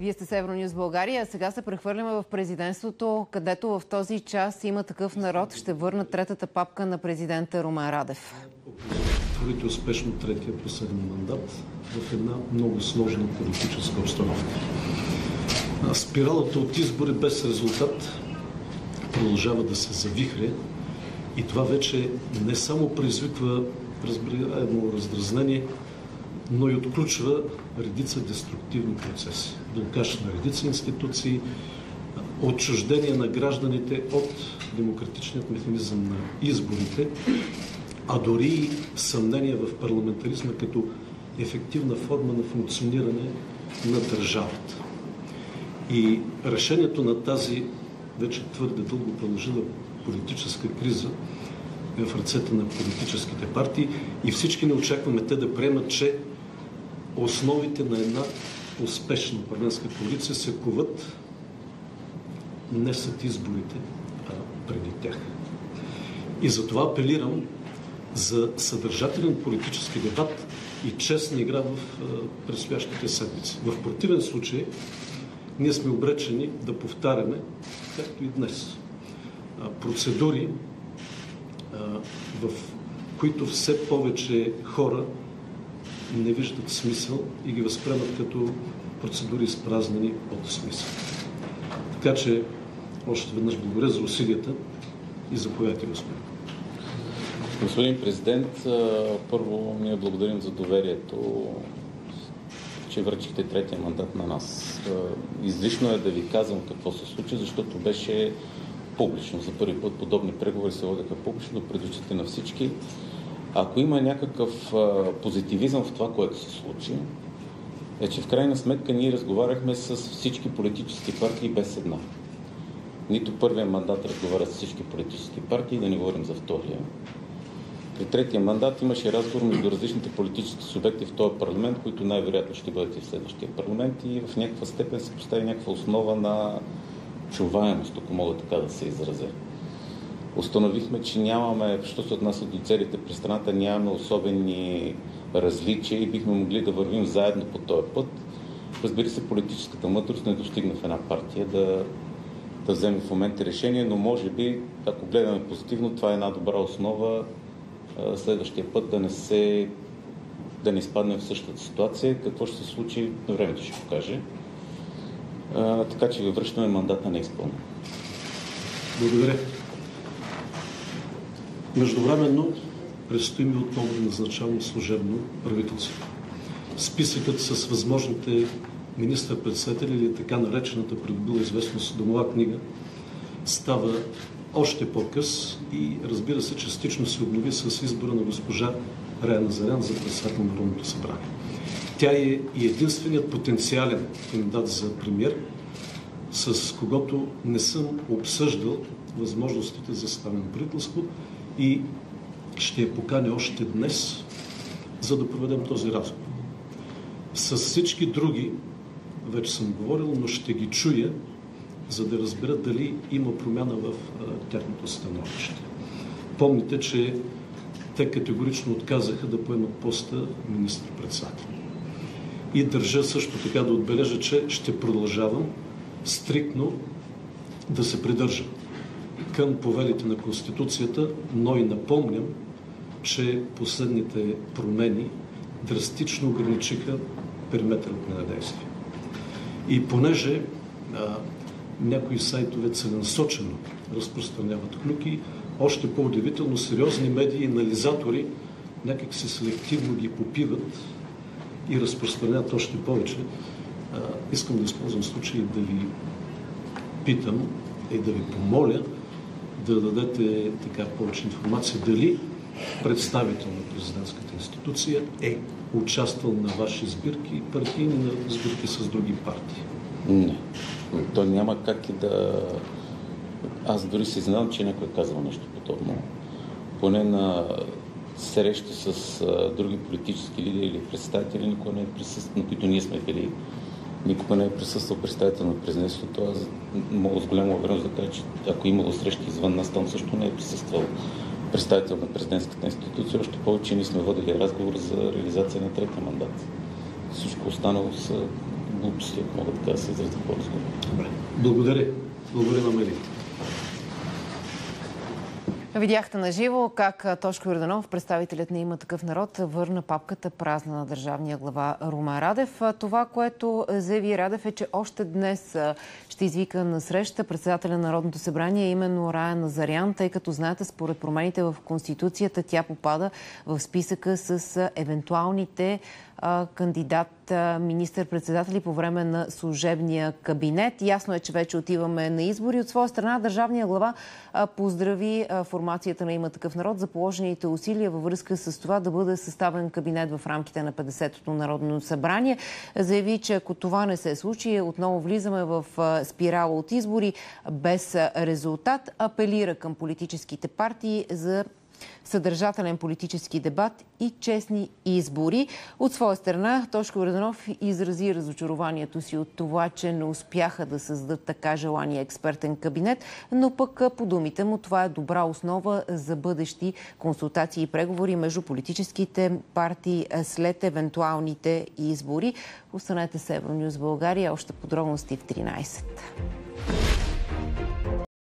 Вие сте с Евронюз България, а сега се прехвърляме в президентството, където в този час има такъв народ. Ще върна третата папка на президента Роман Радев. Творите успешно третия последен мандат в една много сложна политическа обстановка. Спиралата от избори без резултат продължава да се завихре и това вече не само предизвиква разбираемо раздразнение, но и отключва редица деструктивни процеси. Блокаж на редица институции, отчуждение на гражданите от демократичният механизъм на изборите, а дори съмнение в парламентаризма като ефективна форма на функциониране на държавата. И решението на тази вече твърде дълго продължила политическа криза е в ръцете на политическите партии и всички не очакваме те да приемат, че основите на една успешна управленска коалиция се куват не след изборите, а преди тях. И затова апелирам за съдържателен политически дебат и честна игра в предстоящите седмици. В противен случай ние сме обречени да повтаряме, както и днес, процедури, в които все повече хора не виждат смисъл и ги възприемат като процедури изпразнени от смисъл. Така че още веднъж благодаря за усилията и заповядайте, господин. Господин президент, първо ние благодарим за доверието, че връчихте третия мандат на нас. Излишно е да ви казвам какво се случи, защото беше публично. За първи път подобни преговори се водеха публично пред очите на всички. Ако има някакъв позитивизъм в това, което се случи, е, че в крайна сметка ние разговаряхме с всички политически партии без една. Нито първия мандат разговаря с всички политически партии, да не говорим за втория. При третия мандат имаше разговор между различните политически субекти в този парламент, които най-вероятно ще бъдат и в следващия парламент и в някаква степен се постави някаква основа на чуваемост, ако мога така да се изразя. Установихме, че нямаме, що се отнася до целите при страната, нямаме особени различия и бихме могли да вървим заедно по този път. Разбира се, политическата мъдрост не достигна в една партия да, да вземе в момента решение, но може би, ако гледаме позитивно, това е една добра основа следващия път да не се да не изпаднем в същата ситуация. Какво ще се случи, времето ще покаже. А, така че ви връщаме мандата на изпълнен. Благодаря. Междувременно предстои ми отново да назначавам служебно правителство. Списъкът с възможните министър-председатели или така наречената придобила известност домова книга става още по-къс и разбира се, частично се обнови с избора на госпожа Рая Назарян за председател на Народното събрание. Тя е и единственият потенциален кандидат за премьер, с когото не съм обсъждал възможностите за ставане на правителство и ще я поканя още днес, за да проведем този разговор. С всички други вече съм говорил, но ще ги чуя, за да разбера дали има промяна в тяхното становище. Помните, че те категорично отказаха да поемат поста министр-председател. И държа също така да отбележа, че ще продължавам стриктно да се придържам към повелите на Конституцията, но и напомням, че последните промени драстично ограничиха периметърът на действие. И понеже а, някои сайтове целенасочено разпространяват клюки, още по-удивително сериозни медии и анализатори някак се селективно ги попиват и разпространяват още повече. А, искам да използвам случай да ви питам и да ви помоля да дадете така повече информация дали представител на президентската институция е участвал на ваши сбирки партийни, на сбирки с други партии? Не. То няма как и да... Аз дори си знам, че някой е казал нещо подобно. Поне на срещи с други политически лидери или представители, никой не е присъствал, на които ние сме били. Никога не е присъствал представител на президентството. Аз мога с голяма увереност да кажа, че ако е имало срещи извън нас, там също не е присъствал представител на президентската институция, още повече ние сме водили разговор за реализация на третия мандат. Всичко останало са глупости, ако мога така да се изразя. Добре. Благодаря. Благодаря на медиите. Видяхте на живо как Тошко Йорданов, представителят на има такъв народ, върна папката празна на държавния глава Рума Радев. Това, което заяви Радев е, че още днес ще извика на среща председателя на Народното събрание, именно Рая Назарян, тъй като знаете, според промените в Конституцията, тя попада в списъка с евентуалните кандидат министър-председатели по време на служебния кабинет. Ясно е, че вече отиваме на избори. От своя страна държавния глава поздрави формацията на има такъв народ за положените усилия във връзка с това да бъде съставен кабинет в рамките на 50-то Народно събрание. Заяви, че ако това не се случи, отново влизаме в спирала от избори без резултат. Апелира към политическите партии за съдържателен политически дебат и честни избори. От своя страна Тошко Радонов изрази разочарованието си от това, че не успяха да създадат така желания експертен кабинет, но пък по думите му това е добра основа за бъдещи консултации и преговори между политическите партии след евентуалните избори. Останете с Евронюс България. Още подробности в 13.